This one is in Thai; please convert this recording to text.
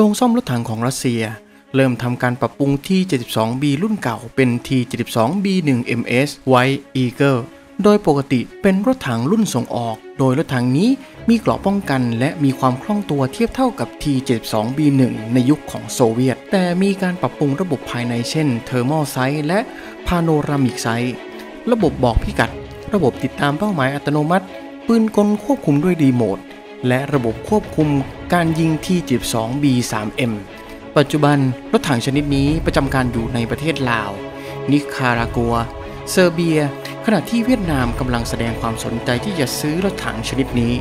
โรงซ่อมรถถังของรัสเซีย เริ่มทำการปรับปรุงที่ 72B รุ่นเก่าเป็น T72B1MS White Eagle โดยปกติเป็นรถถังรุ่นส่งออก โดยรถถังนี้มีเกราะป้องกันและมีความคล่องตัวเทียบเท่ากับ T72B1 ในยุคของโซเวียต แต่มีการปรับปรุงระบบภายในเช่น Thermal Sight และ Panoramic Sight ระบบบอกพิกัด ระบบติดตามเป้าหมายอัตโนมัติ ปืนกลควบคุมด้วยรีโมท และระบบควบคุมการยิง T72B3M ปัจจุบันรถถังชนิดนี้ประจำการอยู่ในประเทศลาว นิคารากัว เซอร์เบีย ขณะที่เวียดนามกำลังแสดงความสนใจที่จะซื้อรถถังชนิดนี้